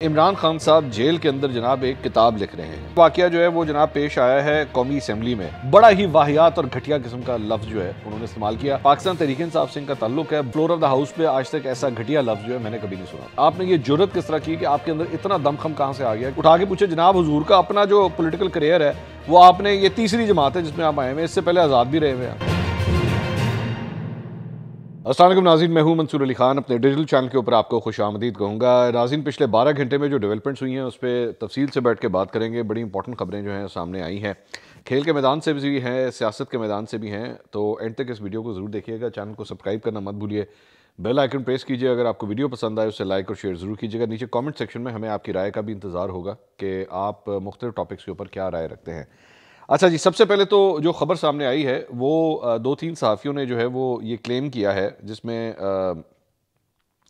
इमरान खान साहब जेल के अंदर जनाब एक किताब लिख रहे हैं। वाकया जो है वो जनाब पेश आया है कौमी असम्बली में। बड़ा ही वाहियात और घटिया किस्म का लफ्ज जो है उन्होंने इस्तेमाल किया। पाकिस्तान तरीके इंसाफ से इनका ताल्लुक है। फ्लोर ऑफ़ द हाउस पे आज तक ऐसा घटिया लफ्ज जो है मैंने कभी नहीं सुना। आपने ये ज़रूरत किस तरह की कि आपके अंदर इतना दमखम कहाँ से आ गया? उठा के पूछे, जनाब, हजूर का अपना जो पोलिटिकल करियर है, वो आपने ये तीसरी जमात है जिसमें आप आए हुए इससे पहले आज़ाद भी रहे हुए हैं असल नाजिन मैं हूँ मंसूर अली खान, अपने डिजिटल चैनल के ऊपर आपको खुश आमदीद कहूँगा। नाजिन पिछले बारह घंटे में जो डेवलपमेंट्स हुई हैं, उस पर तफसील से बैठ के बात करेंगे। बड़ी इंपॉर्टेंट खबरें जो हैं सामने आई हैं। खेल के मैदान से भी हैं, सियासत के मैदान से भी हैं तो एंड तक इस वीडियो को ज़रूर देखिएगा। चैनल को सब्सक्राइब करना मत भूलिए। बेल आइकन प्रेस कीजिए, अगर आपको वीडियो पसंद आए, उसे लाइक और शेयर ज़रूर कीजिएगा। नीचे कमेंट सेक्शन में हमें आपकी राय का भी इंतज़ार होगा कि आप मुख्तु टॉपिक्स के ऊपर क्या राय रखते हैं। अच्छा जी, सबसे पहले तो जो खबर सामने आई है, वो दो तीन सहाफ़ियों ने जो है वो ये क्लेम किया है, जिसमें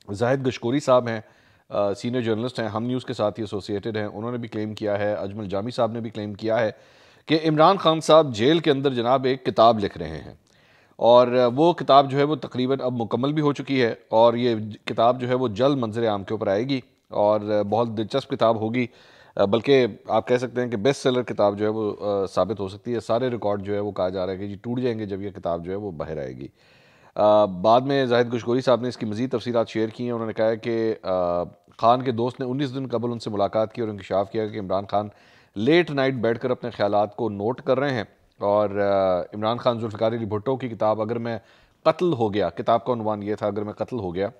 जाहिद गशकोरी साहब हैं सीनियर जर्नलिस्ट हैं, हम न्यूज़ के साथ ही एसोसिएटेड हैं, उन्होंने भी क्लेम किया है, अजमल जामी साहब ने भी क्लेम किया है कि इमरान खान साहब जेल के अंदर जनाब एक किताब लिख रहे हैं। और वो किताब जो है वो तकरीबन अब मुकम्मल भी हो चुकी है, और ये किताब जो है वो जल्द मंजर आम के ऊपर आएगी, और बहुत दिलचस्प किताब होगी। बल्कि आप कह सकते हैं कि बेस्ट सेलर किताब जो है वो आ, साबित हो सकती है। सारे रिकॉर्ड जो है वो कहा जा रहा है कि जी टूट जाएँगे जब यह किताब जो है वो बाहर आएगी। आ, बाद में जाहिद गुशगोरी साहब ने इसकी मज़ीद तफसीत शेयर की हैं। उन्होंने कहा है कि खान के दोस्त ने उन्नीस दिन कबल उनसे मुलाकात की और इंकशाफ किया कि इमरान खान लेट नाइट बैठ कर अपने ख्याल को नोट कर रहे हैं। और इमरान खान जुल्फ़ार अली भुट्टो की किताब अगर मैं कत्ल हो गया किताब का उनवान ये था अगर मैं कत्ल हो गया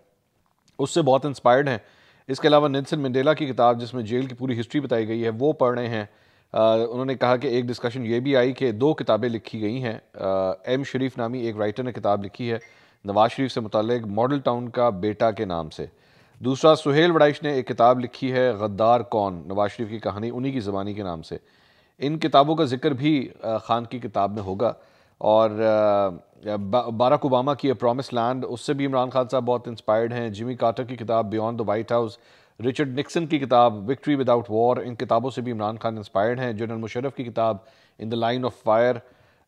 उससे बहुत इंस्पायर्ड हैं। इसके अलावा नेल्सन मंडेला की किताब, जिसमें जेल की पूरी हिस्ट्री बताई गई है, वो पढ़ रहे हैं उन्होंने कहा कि एक डिस्कशन ये भी आई कि दो किताबें लिखी गई हैं। एम शरीफ नामी एक राइटर ने किताब लिखी है, नवाज़ शरीफ से मुतल मॉडल टाउन का बेटा के नाम से। दूसरा, सुहेल वड़ाइश ने एक किताब लिखी है, गद्दार कौन, नवाज़ शरीफ की कहानी उन्हीं की ज़बानी के नाम से। इन किताबों का ज़िक्र भी खान की किताब में होगा। और बाराक ओबामा की प्रॉमिस लैंड उससे भी इमरान खान साहब बहुत इंस्पायर्ड हैं। जिमी काटर की किताब beyond the White House Richard Nixon की किताब विक्ट्री विदाउट वॉर इन किताबों से भी इमरान खान इंस्पायर्ड हैं। जनरल मुशरफ की किताब in the line of fire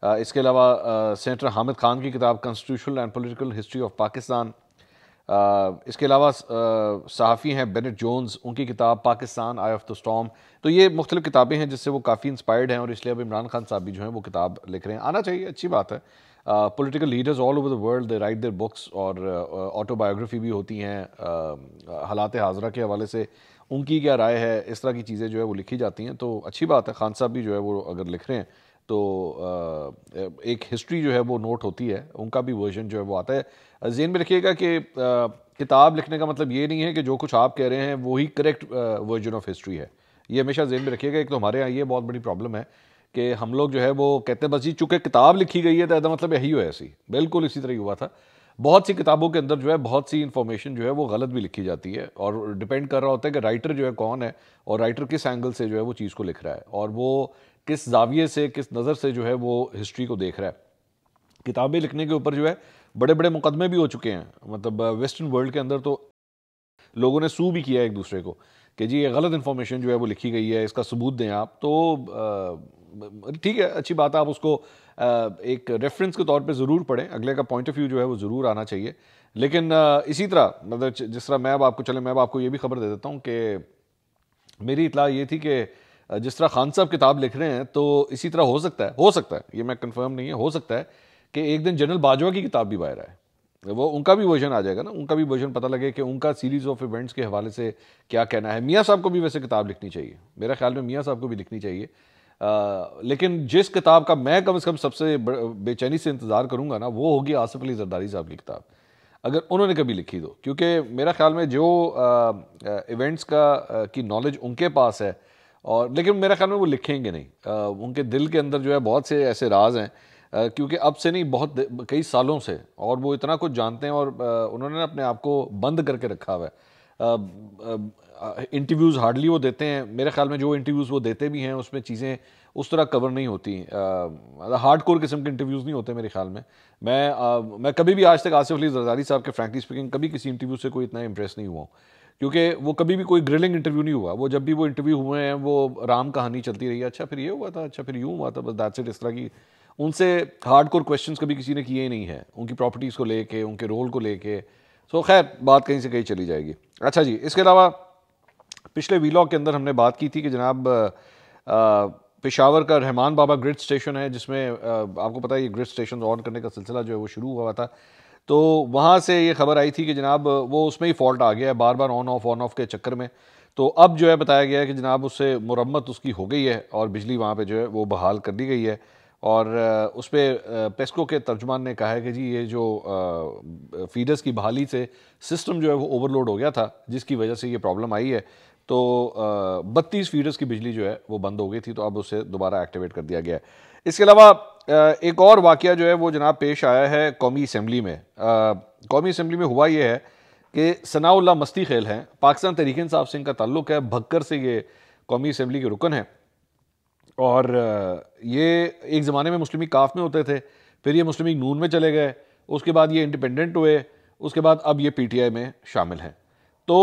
इसके अलावा सेंटर हामिद खान की किताब constitutional and political history of Pakistan इसके अलावा सहाफ़ी हैं बेनेट जोन्स उनकी किताब Pakistan eye of the storm तो ये मुख्तलिफ़ किताबें हैं जिससे वो काफ़ी इंस्पायर्ड हैं और इसलिए अब इमरान खान साहब भी जो हैं वो किताब लिख रहे हैं। आना चाहिए, अच्छी बात है। Political leaders all over the world they write their books और ऑटोबायोग्राफी भी होती हैं। हालात हाजरा के हवाले से उनकी क्या राय है, इस तरह की चीज़ें जो है वो लिखी जाती हैं। तो अच्छी बात है, खान साहब भी जो है वो अगर लिख रहे हैं तो एक हिस्ट्री जो है वो नोट होती है, उनका भी वर्जन जो है वो आता है। जेन में रखिएगा कि किताब लिखने का मतलब ये नहीं है कि जो कुछ आप कह रहे हैं वही करेक्ट वर्जन ऑफ़ हिस्ट्री है। ये हमेशा जेन में रखिएगा, एक तो हमारे यहाँ ये बहुत बड़ी प्रॉब्लम है कि हम लोग जो है वो कहते हैं, बस जी, चूँकि किताब लिखी गई है तो ऐसा मतलब यही हो ऐसी। बिल्कुल इसी तरह हुआ था। बहुत सी किताबों के अंदर जो है बहुत सी इन्फॉर्मेशन जो है वो गलत भी लिखी जाती है और डिपेंड कर रहा होता है कि राइटर जो है कौन है और राइटर किस एंगल से जो है वो चीज़ को लिख रहा है। और वो किस जाविये से, किस नज़र से जो है वो हिस्ट्री को देख रहा है। किताबें लिखने के ऊपर जो है बड़े बड़े मुकदमे भी हो चुके हैं। मतलब वेस्टर्न वर्ल्ड के अंदर तो लोगों ने सू भी किया एक दूसरे को कि जी, ये गलत इन्फॉर्मेशन जो है वो लिखी गई है, इसका सबूत दें आप। तो ठीक है, अच्छी बात है, आप उसको एक रेफरेंस के तौर पे ज़रूर पढ़ें। अगले का पॉइंट ऑफ़ व्यू जो है वो ज़रूर आना चाहिए। लेकिन इसी तरह मतलब जिस तरह मैं अब आपको, चले, मैं अब आपको ये भी खबर दे देता हूँ कि मेरी इतला ये थी कि जिस तरह खान साहब किताब लिख रहे हैं तो इसी तरह हो सकता है हो सकता है ये मैं कंफर्म नहीं है हो सकता है कि एक दिन जनरल बाजवा की किताब भी बाहर आए वो उनका भी वर्जन आ जाएगा ना उनका भी वर्जन पता लगे कि उनका सीरीज़ ऑफ़ इवेंट्स के हवाले से क्या कहना है। मियाँ साहब को भी वैसे किताब लिखनी चाहिए मेरा ख्याल में मियाँ साहब को भी लिखनी चाहिए। आ, लेकिन जिस किताब का मैं कम से कम सबसे बेचैनी से इंतज़ार करूँगा ना वो होगी आसिफ अली जरदारी साहब की किताब। अगर उन्होंने कभी लिखी तो क्योंकि मेरा ख्याल में जो इवेंट्स का आ, की नॉलेज उनके पास है और लेकिन मेरा ख्याल में वो लिखेंगे नहीं। आ, उनके दिल के अंदर जो है बहुत से ऐसे राज हैं क्योंकि अब से नहीं बहुत कई सालों से और वो इतना कुछ जानते हैं और उन्होंने अपने आप को बंद करके रखा हुआ है। इंटरव्यूज़ हार्डली वो देते हैं मेरे ख्याल में जो इंटरव्यूज़ वो देते भी हैं उसमें चीज़ें उस तरह कवर नहीं होती हार्ड कोर किस्म के इंटरव्यूज़ नहीं होते मेरे ख्याल में। मैं आ, मैं कभी भी आज तक आसिफ अली जरदारी साहब के फ्रैंकली स्पीकिंग कभी किसी इंटरव्यू से कोई इतना इंप्रेस नहीं हुआ क्योंकि वो कभी भी कोई ग्रिलिंग इंटरव्यू नहीं हुआ। वो जब भी वो इंटरव्यू हुए हैं, वो राम कहानी चलती रही अच्छा फिर ये हुआ था अच्छा फिर यूँ हुआ था, बस दैट्स इट इस तरह की। उनसे हार्ड कोर क्वेश्चन कभी किसी ने किए ही नहीं है। उनकी प्रॉपर्टीज़ को लेके, उनके रोल को लेके। सो खैर, बात कहीं से कहीं चली जाएगी। अच्छा जी, इसके अलावा पिछले वीलॉग के अंदर हमने बात की थी कि जनाब पेशावर का रहमान बाबा ग्रिड स्टेशन है, जिसमें आपको पता है ये ग्रिड स्टेशन ऑन करने का सिलसिला जो है वो शुरू हुआ था। तो वहाँ से ये खबर आई थी कि जनाब, वो उसमें ही फॉल्ट आ गया है बार बार ऑन ऑफ़ ऑन ऑफ़ के चक्कर में। तो अब जो है बताया गया है कि जनाब, उससे मुरम्मत उसकी हो गई है और बिजली वहाँ पे जो है वो बहाल कर दी गई है। और उस पर पेस्को के तर्जुमान ने कहा है कि जी, ये जो फीडर्स की बहाली से सिस्टम जो है वो ओवरलोड हो गया था, जिसकी वजह से ये प्रॉब्लम आई है। तो बत्तीस फीडर्स की बिजली जो है वो बंद हो गई थी तो अब उसे दोबारा एक्टिवेट कर दिया गया है। इसके अलावा एक और वाक़ जो है वो जनाब पेश आया है कौमी असम्बली में। कौमी असम्बली में हुआ ये है कि सनाउल्ला मस्ती खेल हैं, पाकिस्तान तरीके इंसाफ सिंह का ताल्लुक है भक्कर से ये कौमी असम्बली के रुकन हैं। और ये एक ज़माने में मुस्लिम काफ में होते थे, फिर ये मुस्लिम नून में चले गए, उसके बाद ये इंडिपेंडेंट हुए, उसके बाद अब ये पीटीआई में शामिल हैं। तो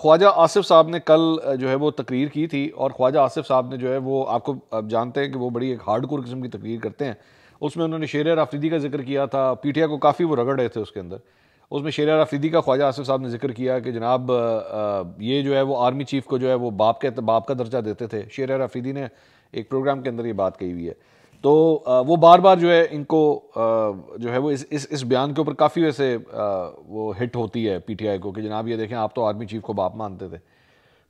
ख्वाजा आसिफ साहब ने कल जो है वो तकरीर की थी और ख्वाजा आसिफ साहब ने जो है वो, आपको अब जानते हैं कि वो बड़ी एक हार्ड कोर किस्म की तकरीर करते हैं। उसमें उन्होंने शेर आफरीदी का ज़िक्र किया था पीटिया को काफ़ी वो रगड़ रहे थे उसके अंदर। उसमें शेर आफरीदी का ख्वाजा आसिफ साहब ने ज़िक्र किया कि जनाब ये जो है वो आर्मी चीफ को जो है वो बाप के, बाप का दर्जा देते थे। शेर आफरीदी ने एक प्रोग्राम के अंदर ये बात कही हुई है। तो वो बार बार जो है इनको जो है वो इस इस इस बयान के ऊपर काफ़ी वैसे वो हिट होती है पीटीआई को कि जनाब ये देखें, आप तो आर्मी चीफ को बाप मानते थे।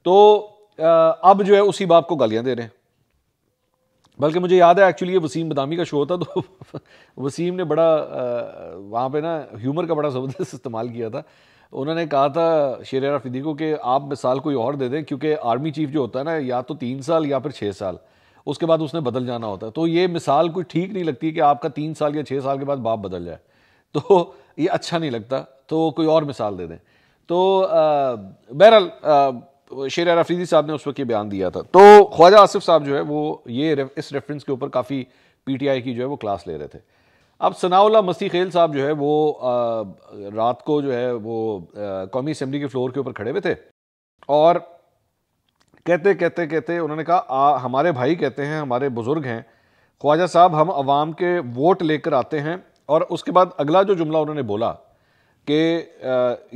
तो अब जो है उसी बाप को गालियाँ दे रहे हैं। बल्कि मुझे याद है एक्चुअली ये वसीम बदामी का शो था तो वसीम ने बड़ा वहाँ पे ना ह्यूमर का बड़ा ज़बरदस्त इस्तेमाल किया था। उन्होंने कहा था शेर रफीदी को कि आप मिसाल कोई और दे दें, क्योंकि आर्मी चीफ जो होता है ना, या तो तीन साल या फिर छः साल। उसके बाद उसने बदल जाना होता है। तो ये मिसाल कोई ठीक नहीं लगती कि आपका तीन साल या छः साल के बाद बाप बदल जाए। तो ये अच्छा नहीं लगता। तो कोई और मिसाल दे दें। तो बहरहाल शेर अफरीदी साहब ने उस वक्त ये बयान दिया था। तो ख्वाजा आसिफ साहब जो है वो ये इस रेफरेंस के ऊपर काफ़ी पीटीआई की जो है वो क्लास ले रहे थे। अब सनाउल्ला मसी खेल साहब जो है वो आ, रात को जो है वो कौमी असम्बली के फ्लोर के ऊपर खड़े हुए थे। और कहते कहते कहते उन्होंने कहा आ, हमारे भाई कहते हैं हमारे बुज़ुर्ग हैं। ख्वाजा साहब हम आवाम के वोट लेकर आते हैं। और उसके बाद अगला जो जुमला उन्होंने बोला कि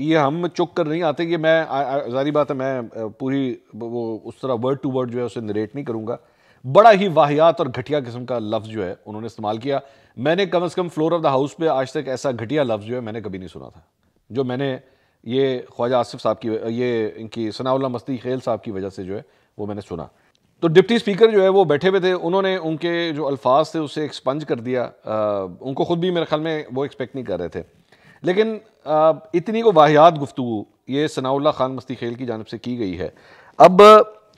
ये हम चुक कर नहीं आते ये मैं जारी बात है मैं पूरी वो उस तरह वर्ड टू वर्ड जो है उसे नरेट नहीं करूँगा। बड़ा ही वाहियात और घटिया किस्म का लफ्ज़ जो है उन्होंने इस्तेमाल किया। मैंने कम अज़ कम फ्लोर ऑफ़ द हाउस पे आज तक ऐसा घटिया लफ्ज़ जो है मैंने कभी नहीं सुना था जो मैंने ये ख्वाजा आसिफ साहब की ये इनकी सनाउल्ला मस्ती खेल साहब की वजह से जो है वो मैंने सुना। तो डिप्टी स्पीकर जो है वो बैठे हुए थे उन्होंने उनके जो अल्फाज थे उसे एक्सपंज कर दिया। आ, उनको खुद भी मेरे ख्याल में वो एक्सपेक्ट नहीं कर रहे थे। लेकिन आ, इतनी को वाहियात गुफ्तु ये सनाउल्ला खान मस्ती खेल की जानब से की गई है। अब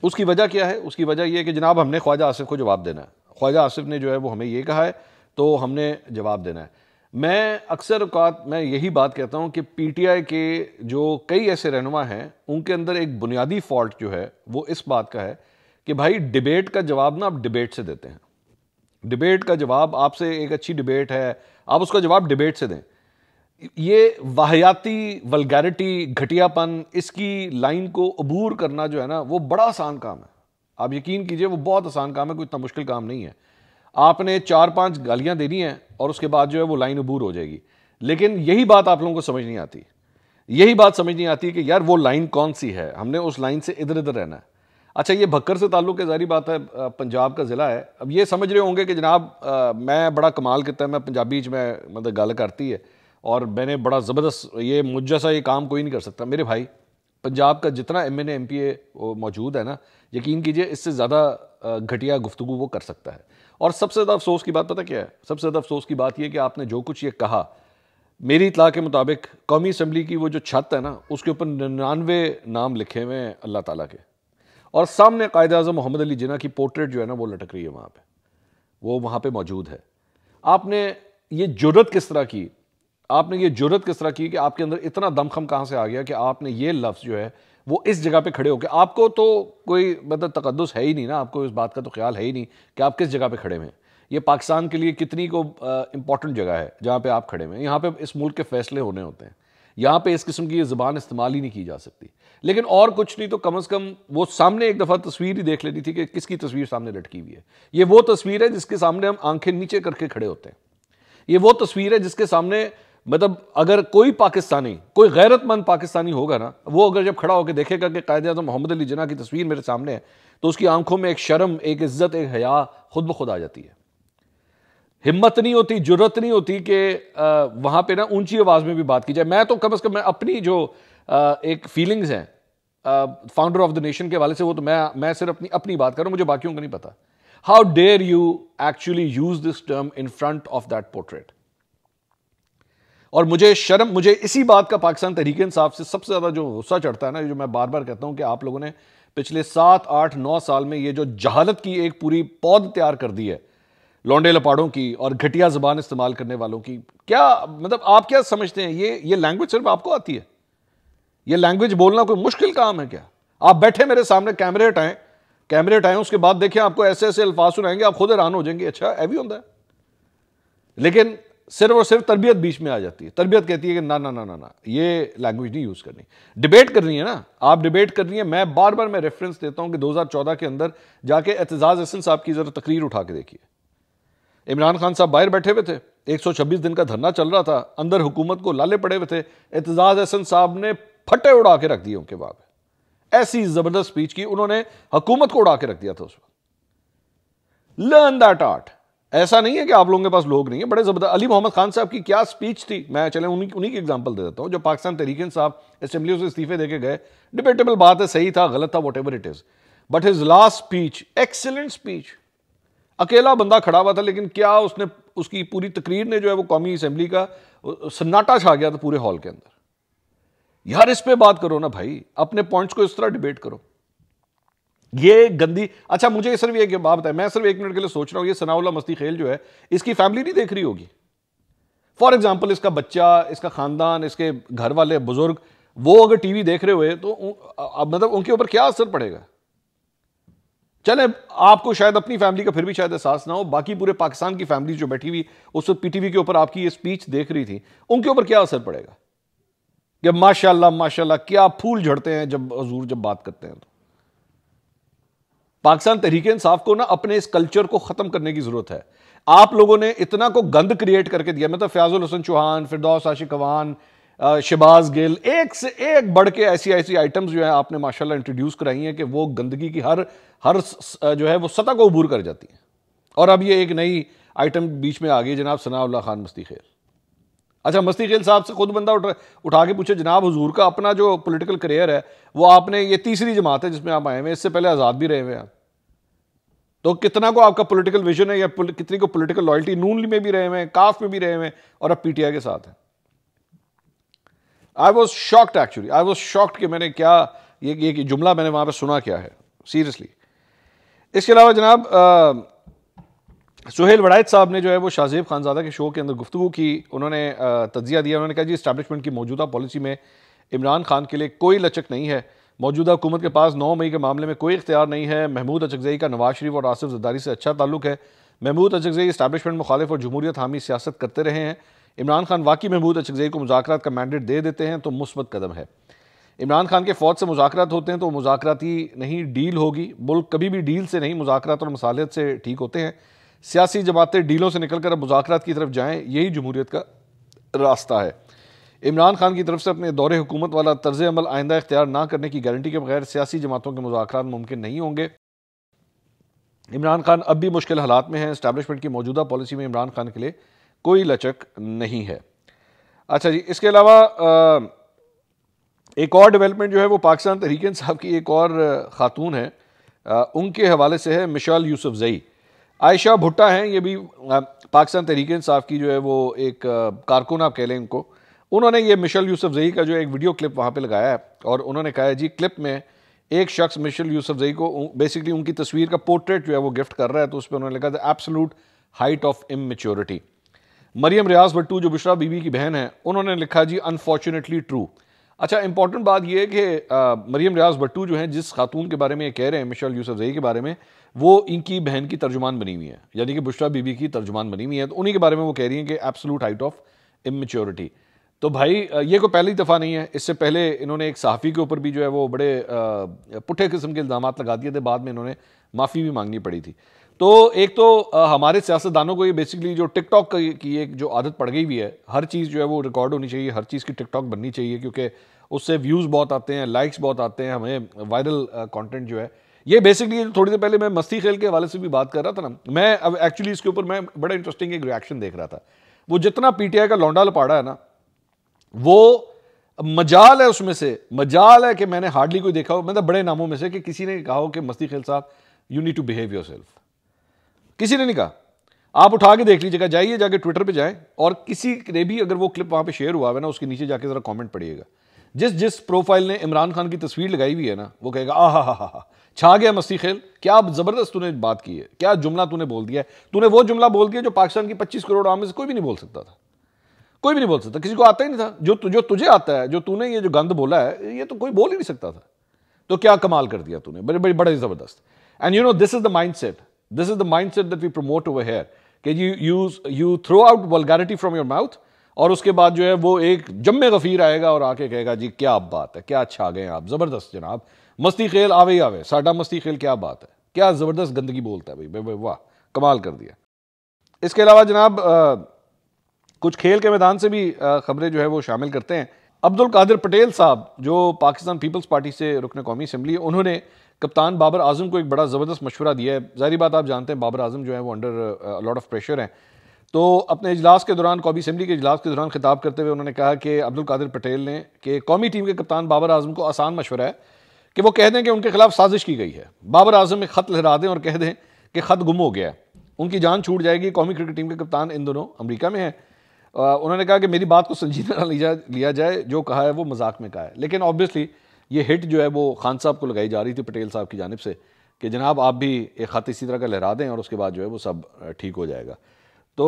उसकी वजह क्या है? उसकी वजह यह है कि जनाब हमने ख्वाजा आसिफ को जवाब देना है। ख्वाजा आसिफ ने जो है वो हमें ये कहा है तो हमने जवाब देना है। मैं अक्सर अवकात मैं यही बात कहता हूँ कि पीटीआई के जो कई ऐसे रहनुमा हैं, उनके अंदर एक बुनियादी फॉल्ट जो है, वो इस बात का है कि भाई डिबेट का जवाब ना आप डिबेट से देते हैं। डिबेट का जवाब आपसे एक अच्छी डिबेट है, आप उसका जवाब डिबेट से दें। ये वाहियाती, वलगैरिटी, घटियापन, इसकी लाइन को अबूर करना जो है ना, वो बड़ा आसान काम है। आप यकीन कीजिए, वो बहुत आसान काम है, कोई इतना मुश्किल काम नहीं है। आपने चार पाँच गालियाँ देनी है और उसके बाद जो है वो लाइन अबूर हो जाएगी। लेकिन यही बात आप लोगों को समझ नहीं आती। यही बात समझ नहीं आती कि यार वो लाइन कौन सी है? हमने उस लाइन से इधर इधर रहना है। अच्छा ये भक्कर से ताल्लुक है जारी बात है पंजाब का ज़िला है। अब ये समझ रहे होंगे कि जनाब मैं बड़ा कमाल करता है मैं पंजाबी में मतलब गल करती है और मैंने बड़ा ज़बरदस्त ये मुझ जैसा ये काम कोई नहीं कर सकता। मेरे भाई, पंजाब का जितना M N M P A मौजूद है ना, यकीन कीजिए, इससे ज़्यादा घटिया गुफ्तु वो कर सकता है। और सबसे ज़्यादा अफसोस की बात, पता क्या है? सबसे ज़्यादा अफसोस की बात यह कि आपने जो कुछ ये कहा, मेरी इतला के मुताबिक कौमी असम्बली की वो जो छत है ना, उसके ऊपर निन्यानवे नाम लिखे हुए हैं अल्लाह ताला के। और सामने कायद अजम मोहम्मद अली जिना की पोर्ट्रेट जो है ना, वो लटक रही है वहाँ पर वो वहाँ पर मौजूद है। आपने ये ज़रूरत किस तरह की आपने ये ज़रूरत किस तरह की कि आपके अंदर इतना दमखम कहाँ से आ गया कि आपने ये लफ्ज़ जो है, वो इस जगह पे खड़े होकर आपको तो कोई मतलब तकदस है ही नहीं ना, आपको इस बात का तो ख्याल है ही नहीं कि आप किस जगह पे खड़े हुए ये पाकिस्तान के लिए कितनी को इंपॉर्टेंट जगह है जहाँ पे आप खड़े हुए हैं। यहाँ पे इस मुल्क के फैसले होने होते हैं। यहाँ पे इस किस्म की ये ज़बान इस्तेमाल ही नहीं की जा सकती। लेकिन और कुछ नहीं तो कम अज़ कम वो सामने एक दफ़ा तस्वीर ही देख लेनी थी कि किसकी तस्वीर सामने लटकी हुई है। ये वो तस्वीर है जिसके सामने हम आँखें नीचे करके खड़े होते हैं। ये वो तस्वीर है जिसके सामने मतलब अगर कोई पाकिस्तानी कोई गैरतमंद पाकिस्तानी होगा ना वो अगर जब खड़ा होकर देखेगा कि कायद अजम मोहम्मद अली जना की तस्वीर मेरे सामने है तो उसकी आँखों में एक शर्म एक इज़्ज़त एक हया खुद ब खुद आ जाती है। हिम्मत नहीं होती ज़रूरत नहीं होती कि वहाँ पे ना ऊँची आवाज़ में भी बात की जाए। मैं तो कम अज कम मैं अपनी जो आ, एक फीलिंग्स हैं फाउंडर ऑफ़ द नेशन के वाले से वो तो मैं मैं सिर्फ़ अपनी अपनी बात कर रहा हूँ मुझे बाकियों का नहीं पता। How dare you actually use this term in front of that portrait और मुझे शर्म, मुझे इसी बात का पाकिस्तान तहरीक इंसाफ से सबसे ज़्यादा जो गुस्सा चढ़ता है ना जो मैं बार बार कहता हूँ कि आप लोगों ने पिछले सात, आठ, नौ साल में ये जो जहालत की एक पूरी पौध तैयार कर दी है, लौंडे लपाड़ों की और घटिया जबान इस्तेमाल करने वालों की, क्या मतलब आप क्या समझते हैं? ये ये लैंग्वेज सिर्फ़ आपको आती है? ये लैंग्वेज बोलना कोई मुश्किल काम है क्या? आप बैठे मेरे सामने, कैमरे हटाएँ कैमरे हटाएँ, उसके बाद देखें, आपको ऐसे ऐसे अल्फाज सुनाएँगे, आप खुद हैरान हो जाएँगे अच्छा ऐ भी होता है। लेकिन सिर्फ़ और सिर्फ़ तरबियत बीच में आ जाती है। तरबियत कहती है कि ना ना ना ना ना, ये लैंग्वेज नहीं यूज़ करनी। डिबेट करनी है ना? आप डिबेट करनी है, मैं बार बार मैं रेफरेंस देता हूँ कि 2014 के अंदर जाके एतजाज हसन साहब की जरा तकरीर उठा के देखिए। इमरान खान साहब बाहर बैठे हुए थे 126 दिन का धरना चल रहा था, अंदर हुकूमत को लाले पड़े हुए थे, एतजाज हसन साहब ने फटे उड़ा के रख दिए उनके बाद ऐसी ज़बरदस्त स्पीच की उन्होंने, हुकूमत को उड़ा के रख दिया था उस वक्त। लर्न दैट आर्ट ऐसा नहीं है कि आप लोगों के पास लोग नहीं है, बड़े ज़बरदस्त। अली मोहम्मद खान साहब की क्या स्पीच थी? मैं चले, उन्हीं उन्हीं की एग्जांपल दे देता हूँ, जो पाकिस्तान तरीके साहब असेंबली से इस्तीफे देके गए। डिबेटेबल बात है, सही था, गलत था whatever it is but his last speech excellent speech अकेला बंदा खड़ा हुआ था, लेकिन क्या उसने, उसकी पूरी तकरीर ने जो है वो कौमी असेंबली का सन्नाटा छा गया था पूरे हॉल के अंदर। यार इस पर बात करो ना भाई, अपने पॉइंट्स को इस तरह डिबेट करो। ये गंदी अच्छा मुझे सिर्फ़ एक बात है मैं सिर्फ़ एक मिनट के लिए सोच रहा हूँ, ये सनाउल्ला मस्ती खेल जो है, इसकी फैमिली नहीं देख रही होगी? फॉर एग्ज़ाम्पल इसका बच्चा, इसका खानदान, इसके घर वाले बुज़ुर्ग, वो अगर टीवी देख रहे हुए तो अब मतलब उनके ऊपर क्या असर पड़ेगा? चले, आपको शायद अपनी फैमिली का फिर भी शायद एहसास ना हो, बाकी पूरे पाकिस्तान की फैमिली जो बैठी हुई, उस वक्त पीटीवी के ऊपर आपकी ये स्पीच देख रही थी, उनके ऊपर क्या असर पड़ेगा? कि माशाल्लाह माशाल्लाह, क्या फूल झड़ते हैं जब हजूर जब बात करते हैं तो। पाकिस्तान तहरीक इंसाफ को ना अपने इस कल्चर को खत्म करने की ज़रूरत है। आप लोगों ने इतना को गंद क्रिएट करके दिया मतलब फयाजुल हसन चौहान, फिरदौस आशिक अवान शबाज गिल, एक से एक बढ़ के ऐसी ऐसी आइटम्स जो है आपने माशाल्लाह इंट्रोड्यूस कराई हैं कि वो गंदगी की हर हर जो है वो सतह को उबूर कर जाती है। और अब ये एक नई आइटम बीच में आ गई, जनाब सनाउल्ला खान, मस्ती खेल। अच्छा मस्ती खेल साहब से खुद बंदा उठा उठा के पूछे, जनाब हजूर का अपना जो पोलिटिकल करियर है, वो आपने ये तीसरी जमात है जिसमें आप आए हुए इससे पहले आज़ाद भी रहे हुए हैं तो कितना को आपका पॉलिटिकल विजन है या कितनी को पॉलिटिकल लॉयल्टी नून में भी रहे हुए हैं, काफ में भी रहे हुए हैं और अब पीटीआई के साथ है। I was shocked actually I was shocked कि मैंने क्या, ये ये जुमला मैंने वहाँ पर सुना क्या है। सीरियसली इसके अलावा जनाब सुहेल वड़ायत साहब ने जो है वो शाहजेब खानजादा के शो के अंदर गुफ्तु की। उन्होंने तजिया दिया। उन्होंने कहा, जी इस्टेबलिशमेंट की मौजूदा पॉलिसी में इमरान खान के लिए कोई लचक नहीं है। मौजूदा हुकूमत के पास नौ मई के मामले में कोई इख्तियार नहीं है। महमूद अचकजई का नवाज़ शरीफ और आसिफ जरदारी से अच्छा ताल्लुक है। महमूद अचकजई इस्टेबलिशमेंट मुखालिफ और जमहूरियत हामी सियासत करते रहे हैं। इमरान खान वाकई महमूद अचकजई को मुजाकर का मैंडेट दे देते हैं तो मुस्बत कदम है। इमरान खान के फौज से मुजाकर होते हैं तो मुजाकराती नहीं, डील होगी। मुल्क कभी भी डील से नहीं मुजाकर और मसालियत से ठीक होते हैं। सियासी जमातें डीलों से निकल कर अब मुजाकर की तरफ़ जाएँ, यही जमहूरीत का रास्ता है। इमरान खान की तरफ़ से अपने दौरे हुकूमत वाला तर्ज अमल आइंदा इख्तियार ना करने की गारंटी के बगैर सियासी जमातों के मुजाकर मुमकिन नहीं होंगे। इमरान खान अब भी मुश्किल हालात में हैं। इस्टेबलिशमेंट की मौजूदा पॉलिसी में इमरान खान के लिए कोई लचक नहीं है। अच्छा जी इसके अलावा एक और डेवलपमेंट जो है वो पाकिस्तान तहरीक साहब की एक और ख़ातून है। आ, उनके हवाले से है मिशाल यूसुफ जई। आयशा भुट्टा हैं ये भी पाकिस्तान तहरीक साहब की जो है वो एक कारकुन आप कह लें इनको। उन्होंने ये मिशल यूसुफ जई का जो एक वीडियो क्लिप वहाँ पे लगाया है, और उन्होंने कहा है, जी, क्लिप में एक शख्स मिशल यूसुफ जई को बेसिकली उनकी तस्वीर का पोर्ट्रेट जो है वो गिफ्ट कर रहा है तो उस पर उन्होंने लिखा था absolute height of immaturity Maryam Riaz Bhattu, जो बुशरा बीबी की बहन है, उन्होंने लिखा, जी अनफॉर्चुनेटली ट्रू अच्छा इंपॉर्टेंट बात यह है कि मरियम रियाज भट्टू जो है, जिस खातून के बारे में ये कह रहे हैं, मिशल यूसुफ जई के बारे में, वो इनकी बहन की तर्जुमान बनी हुई है। यानी कि बुशरा बीबी की तर्जुमान बनी हुई है तो उन्हीं के बारे में वो कह रही हैं कि एब्सोलूट हाइट ऑफ़ इमेच्योरिटी तो भाई ये कोई पहली दफ़ा नहीं है। इससे पहले इन्होंने एक सहाफ़ी के ऊपर भी जो है वो बड़े पुठे किस्म के इल्ज़ाम लगा दिए थे। बाद में इन्होंने माफ़ी भी मांगनी पड़ी थी। तो एक तो हमारे सियासतदानों को ये बेसिकली जो टिकटॉक की एक जो आदत पड़ गई हुई है, हर चीज़ जो है वो रिकॉर्ड होनी चाहिए, हर चीज़ की टिकटॉक बननी चाहिए, क्योंकि उससे व्यूज़ बहुत आते हैं लाइक्स बहुत आते हैं, हमें वायरल कंटेंट जो है। ये बेसिकली थोड़ी देर पहले मैं मस्ती खेल के हवाले से भी बात कर रहा था ना, मैं अब एक्चुअली इसके ऊपर मैं बड़ा इंटरेस्टिंग एक रिएक्शन देख रहा था। वो जितना पीटीआई का लौंडा लपाड़ा है ना वो मजाल है उसमें से। मजाल है कि मैंने हार्डली कोई देखा हो। मतलब बड़े नामों में से कि किसी ने कहा हो कि मस्ती खेल साहब you need to behave yourself किसी ने नहीं कहा। आप उठा के देख लीजिएगा, जाइए, जाके ट्विटर पे जाएँ और किसी ने भी अगर वो क्लिप वहाँ पे शेयर हुआ है ना, उसके नीचे जाके जरा कमेंट पढ़िएगा। जिस जिस प्रोफ़ाइल ने इमरान खान की तस्वीर लगाई हुई है ना, वो कहेगा आ हा हा हा छा गया मस्ती खेल। क्या ज़बरदस्त तूने बात की है? क्या जुमला तूने बोल दिया है? तूने वो जुमला बोल दिया जो पाकिस्तान की पच्चीस करोड़ आम से कोई भी नहीं बोल सकता था। कोई भी नहीं बोल सकता। किसी को आता ही नहीं था। जो तु, जो तुझे आता है जो तूने ये जो गंद बोला है ये तो कोई बोल ही नहीं सकता था। तो क्या कमाल कर दिया तूने। बड़े बड़े बड़े ज़बरदस्त। And you know this is the mindset this is the mindset that we promote over here कि you use you throw out vulgarity from your mouth और उसके बाद जो है वो एक जम्मे गफीर आएगा और आके कहेगा जी क्या बात है क्या अच्छा आ गए आप। ज़बरदस्त जनाब। मस्ती खेल आवे ही आवे। साडा मस्ती खेल क्या बात है। क्या ज़बरदस्त गंदगी बोलता है भाई। वाह कमाल कर दिया। इसके अलावा जनाब कुछ खेल के मैदान से भी खबरें जो है वो शामिल करते हैं। अब्दुल कादिर पटेल साहब, जो पाकिस्तान पीपल्स पार्टी से रुकने कौमी असम्बली उन्होंने कप्तान बाबर आज़म को एक बड़ा ज़बरदस्त मशवरा दिया है। जारी बात आप जानते हैं, बाबर आज़म जो है वो अंडर लॉट ऑफ़ प्रेशर हैं। तो अपने इजलास के दौरान, कौमी असम्बली के इजलास के दौरान खिताब करते हुए उन्होंने कहा कि अब्दुल कादिर पटेल ने, कि कौमी टीम के कप्तान बाबर आज़म को आसान मशवरा है कि वो कह दें कि उनके खिलाफ साजिश की गई है। बाबर आज़म एक ख़त लहरा दें और कह दें कि ख़त गुम हो गया है। उनकी जान छूट जाएगी। कौमी क्रिकेट टीम के कप्तान इन दोनों अमरीका में हैं। उन्होंने कहा कि मेरी बात को संजीदा लिया लिया जाए, जो कहा है वो मज़ाक में कहा है। लेकिन ऑब्वियसली ये हिट जो है वो खान साहब को लगाई जा रही थी पटेल साहब की जानब से कि जनाब आप भी एक ख़त इसी तरह का लहरा दें और उसके बाद जो है वो सब ठीक हो जाएगा। तो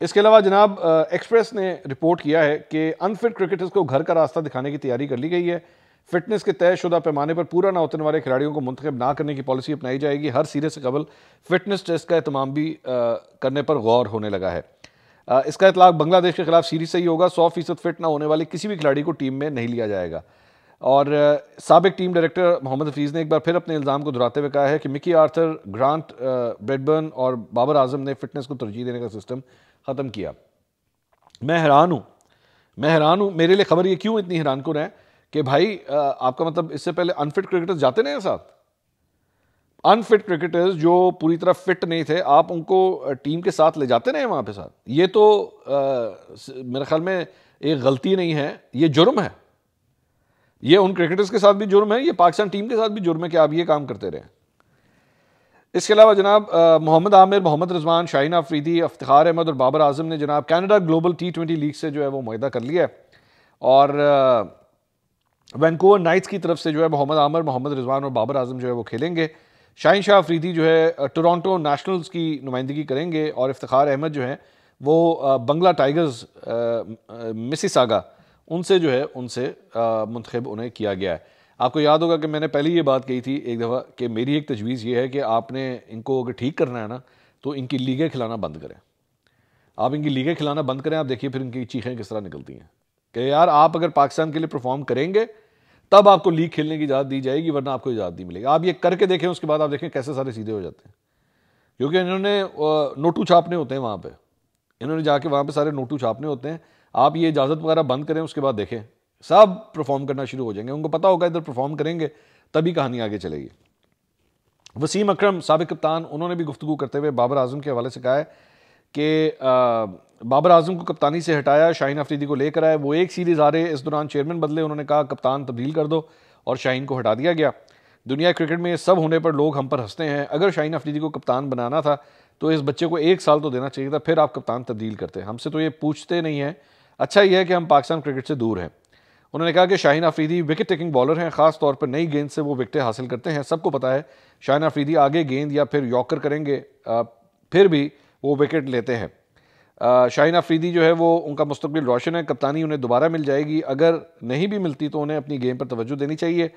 इसके अलावा जनाब एक्सप्रेस ने रिपोर्ट किया है कि अनफिट क्रिकेटर्स को घर का रास्ता दिखाने की तैयारी कर ली गई है। फिटनेस के तयशुदा पैमाने पर पूरा ना उतरने वाले खिलाड़ियों को मुंतब ना करने की पॉलिसी अपनाई जाएगी। हर सीरे से कबल फिटनेस टेस्ट का अहतमाम भी करने पर गौर होने लगा है। इसका इतलाक बांग्लादेश के खिलाफ सीरीज़ से ही होगा। सौ फ़ीसद फिट ना होने वाले किसी भी खिलाड़ी को टीम में नहीं लिया जाएगा। और सबक टीम डायरेक्टर मोहम्मद हफीज़ ने एक बार फिर अपने इल्ज़ाम को दोहराते हुए कहा है कि मिकी आर्थर, ग्रांट ब्रेडबर्न और बाबर आज़म ने फिटनेस को तरजीह देने का सिस्टम ख़त्म किया। मैं हैरान हूँ। मैं हैरान हूँ। मेरे लिए खबर ये क्यों इतनी हैरान कौन है कि भाई आपका मतलब इससे पहले अनफिट क्रिकेटर्स जाते नहीं साथ? अनफिट क्रिकेटर्स जो पूरी तरह फिट नहीं थे आप उनको टीम के साथ ले जाते रहे वहाँ पे साथ ये तो आ, मेरे ख्याल में एक गलती नहीं है ये जुर्म है। ये उन क्रिकेटर्स के साथ भी जुर्म है ये पाकिस्तान टीम के साथ भी जुर्म है कि आप ये काम करते रहे। इसके अलावा जनाब मोहम्मद आमिर मोहम्मद रजमान शाहीन अफरीदी अफ्तार अहमद और बाबर आज़म ने जनाब Canada global T twenty league से जो है वो माहा कर लिया है। और वैंकूवर नाइट्स की तरफ़ से जो है मोहम्मद आमिर मोहम्मद रिजवान और बाबर आज़म जो है वो खेलेंगे। शाहीन शाह अफरीदी जो है टोरंटो नेशनल्स की नुमाइंदगी करेंगे और इफ्तार अहमद जो है, वो बंगला टाइगर्स मिसिसागा, उनसे जो है, उनसे मंतखब उन्हें किया गया है। आपको याद होगा कि मैंने पहले ये बात कही थी एक दफ़ा कि मेरी एक तजवीज़ ये है कि आपने इनको अगर ठीक करना है ना तो इनकी लीगें खिलाना बंद करें। आप इनकी लीगें खिलाना बंद करें, आप देखिए फिर इनकी चीखें किस तरह निकलती हैं। कि यार आप अगर पाकिस्तान के लिए परफॉर्म करेंगे तब आपको लीग खेलने की इजाज़त दी जाएगी, वरना आपको इजाज़त नहीं मिलेगी। आप ये करके देखें, उसके बाद आप देखें कैसे सारे सीधे हो जाते हैं। क्योंकि इन्होंने नोटू छापने होते हैं वहाँ पर इन्होंने जाके वहाँ पर सारे नोटू छापने होते हैं। आप ये इजाज़त वगैरह बंद करें, उसके बाद देखें। सब परफॉर्म करना शुरू हो जाएँगे। उनको पता होगा, इधर परफॉर्म करेंगे, तभी कहानी आगे चलेगी। वसीम अक्रम, सबक कप्तान, उन्होंने भी गुफ्तु करते हुए बाबर आज़म के हवाले से कहा है कि बाबर आज़म को कप्तानी से हटाया, शाहीन अफरीदी को लेकर आए वो एक सीरीज़ आ रहे इस दौरान चेयरमैन बदले, उन्होंने कहा, कप्तान, तब्दील कर दो। और शाहीन को हटा दिया गया। दुनिया क्रिकेट में सब होने पर लोग हम पर हँसते हैं। अगर शाहीन अफरीदी को कप्तान बनाना था तो इस बच्चे को एक साल तो देना चाहिए था, फिर आप कप्तान तब्दील करते। हमसे तो ये पूछते नहीं हैं। अच्छा यह है कि हम पाकिस्तान क्रिकेट से दूर हैं। उन्होंने कहा कि Shaheen Afridi wicket taking bowler हैं। खास तौर पर नई गेंद से वो विकटें हासिल करते हैं। सबको पता है, शाहीन अफरीदी आगे गेंद या फिर यॉकर करेंगे। फिर भी वो विकेट लेते हैं। शाहीन अफरीदी जो है वो उनका मुस्तबिल रोशन है कप्तानी उन्हें दोबारा मिल जाएगी। अगर नहीं भी मिलती तो उन्हें अपनी गेम पर तोज्जो देनी चाहिए।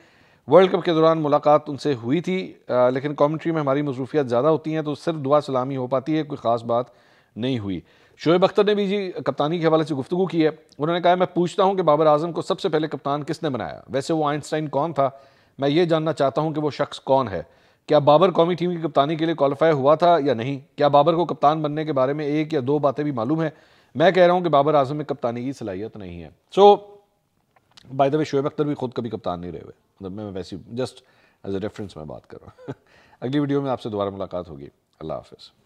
वर्ल्ड कप के दौरान मुलाकात उनसे हुई थी आ, लेकिन कॉमेंट्री में हमारी मसरूफियात ज़्यादा होती हैं तो सिर्फ़ दुआ सलामी हो पाती है कोई ख़ास बात नहीं हुई। शोएब अख्तर ने भी जी कप्तानी के हवाले से गुफ्तु की है। उन्होंने कहा मैं पूछता हूँ कि बाबर आज़म को सबसे पहले कप्तान किसने बनाया? वैसे वो आइंस्टाइन कौन था? मैं ये जानना चाहता हूँ कि वो शख्स कौन है। क्या बाबर कौमी टीम की कप्तानी के लिए क्वालिफाई हुआ था या नहीं? क्या बाबर को कप्तान बनने के बारे में एक या दो बातें भी मालूम है? मैं कह रहा हूँ कि बाबर आज़म में कप्तानी की सलाहियत नहीं है। So by the way Shoaib Akhtar भी खुद कभी कप्तान नहीं रहे हुए। मतलब मैं वैसी जस्ट एज ए रेफरेंस में बात कर रहा हूँ। अगली वीडियो में आपसे दोबारा मुलाकात होगी। अल्लाह हाफिज़।